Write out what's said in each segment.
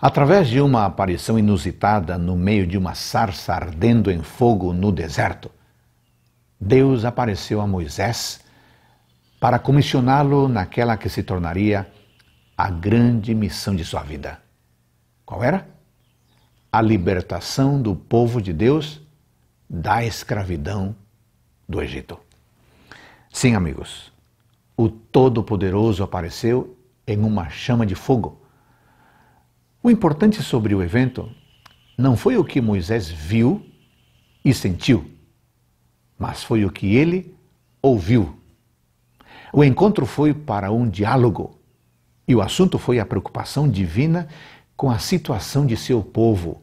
Através de uma aparição inusitada no meio de uma sarça ardendo em fogo no deserto, Deus apareceu a Moisés para comissioná-lo naquela que se tornaria a grande missão de sua vida. Qual era? A libertação do povo de Deus da escravidão do Egito. Sim, amigos, o Todo-Poderoso apareceu em uma chama de fogo. O importante sobre o evento não foi o que Moisés viu e sentiu, mas foi o que ele ouviu. O encontro foi para um diálogo e o assunto foi a preocupação divina com a situação de seu povo.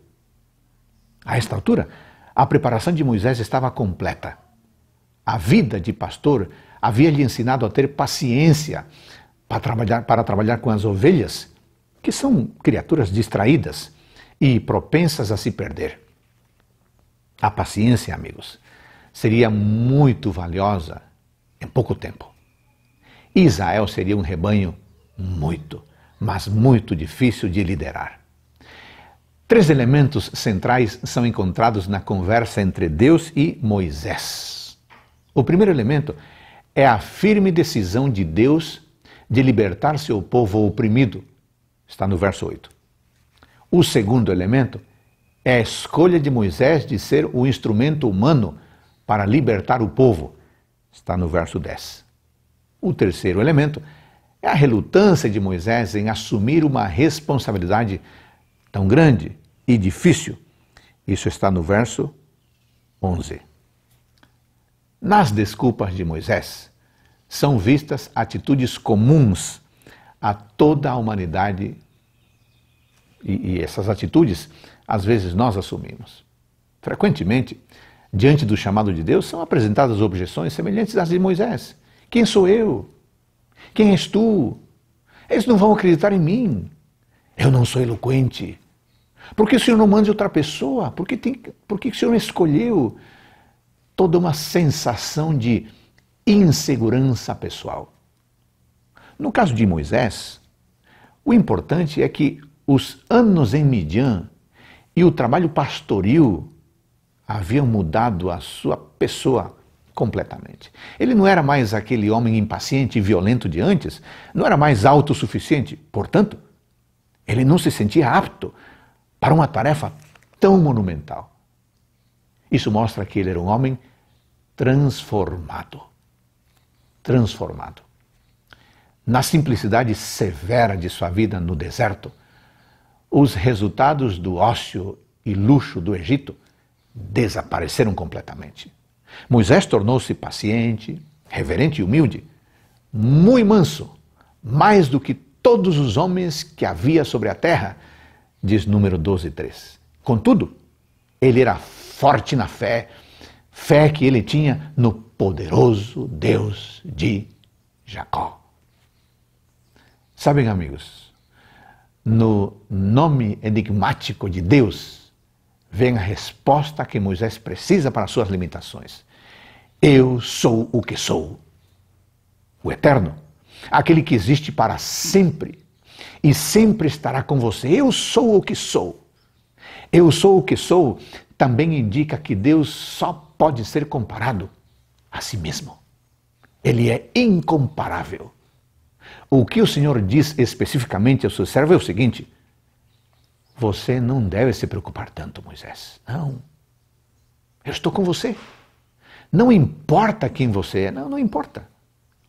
A esta altura, a preparação de Moisés estava completa. A vida de pastor havia lhe ensinado a ter paciência para trabalhar, para trabalhar com as ovelhas, que são criaturas distraídas e propensas a se perder. A paciência, amigos, seria muito valiosa em pouco tempo. Israel seria um rebanho muito, mas muito difícil de liderar. Três elementos centrais são encontrados na conversa entre Deus e Moisés. O primeiro elemento é a firme decisão de Deus de libertar seu povo oprimido. Está no verso 8. O segundo elemento é a escolha de Moisés de ser o instrumento humano para libertar o povo. Está no verso 10. O terceiro elemento é a relutância de Moisés em assumir uma responsabilidade tão grande e difícil. Isso está no verso 11. Nas desculpas de Moisés são vistas atitudes comuns a toda a humanidade e, e essas atitudes às vezes nós assumimos. Frequentemente, diante do chamado de Deus, são apresentadas objeções semelhantes às de Moisés. Quem sou eu? Quem és tu? Eles não vão acreditar em mim. Eu não sou eloquente. Por que o Senhor não manda outra pessoa? Por que, tem, por que o Senhor escolheu? Toda uma sensação de insegurança pessoal. No caso de Moisés, o importante é que os anos em Midian e o trabalho pastoril haviam mudado a sua pessoa completamente. Ele não era mais aquele homem impaciente e violento de antes, não era mais autossuficiente. Portanto, ele não se sentia apto para uma tarefa tão monumental. Isso mostra que ele era um homem transformado. Transformado. Na simplicidade severa de sua vida no deserto, os resultados do ócio e luxo do Egito desapareceram completamente. Moisés tornou-se paciente, reverente e humilde, muito manso, mais do que todos os homens que havia sobre a terra, diz número 12, 3. Contudo, ele era forte na fé, fé que ele tinha no poderoso Deus de Jacó. Sabem, amigos, no nome enigmático de Deus, vem a resposta que Moisés precisa para suas limitações. Eu sou o que sou. O Eterno, aquele que existe para sempre e sempre estará com você. Eu sou o que sou. Eu sou o que sou também indica que Deus só pode ser comparado a si mesmo. Ele é incomparável. O que o Senhor diz especificamente ao seu servo é o seguinte: você não deve se preocupar tanto, Moisés. Não. Eu estou com você. Não importa quem você é, não, não importa.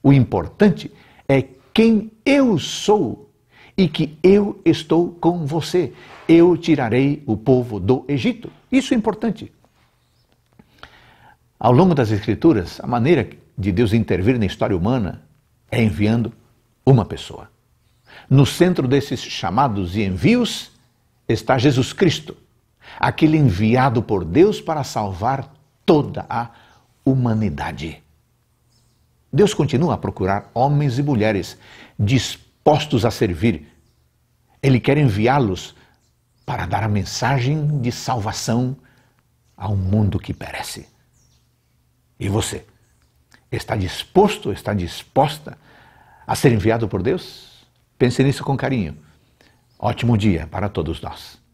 O importante é quem eu sou e que eu estou com você. Eu tirarei o povo do Egito. Isso é importante. Ao longo das Escrituras, a maneira de Deus intervir na história humana é enviando uma pessoa. No centro desses chamados e envios está Jesus Cristo, aquele enviado por Deus para salvar toda a humanidade. Deus continua a procurar homens e mulheres dispostos a servir. Ele quer enviá-los para dar a mensagem de salvação ao mundo que perece. E você? Está disposto, está disposta a ser enviado por Deus? Pense nisso com carinho. Ótimo dia para todos nós.